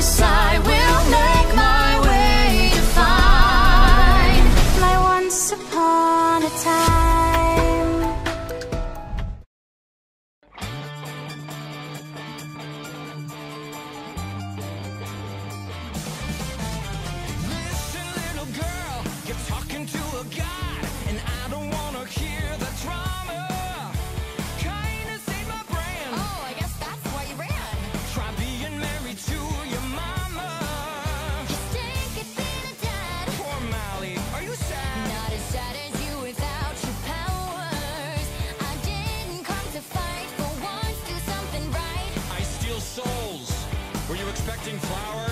this. expecting flowers.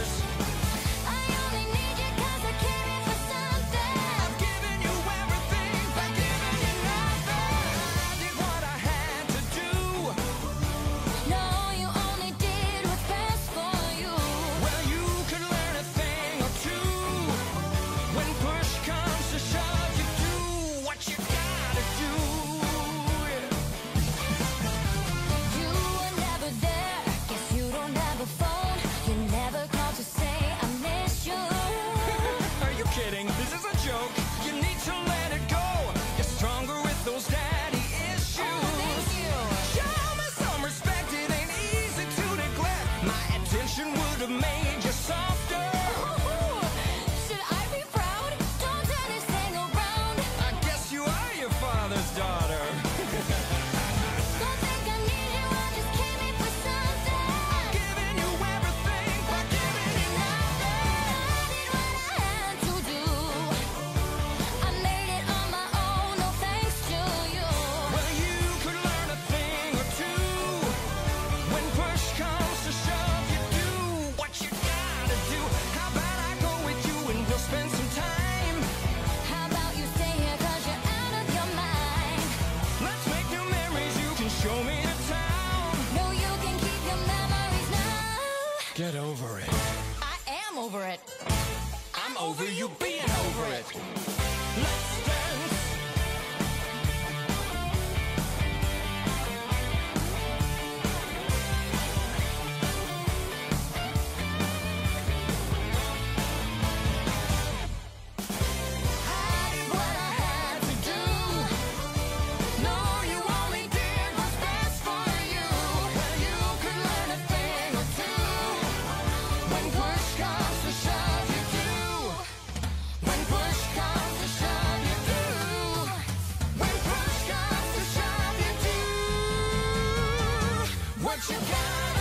Get over it. I am over it. I'm over you being over it. what you got.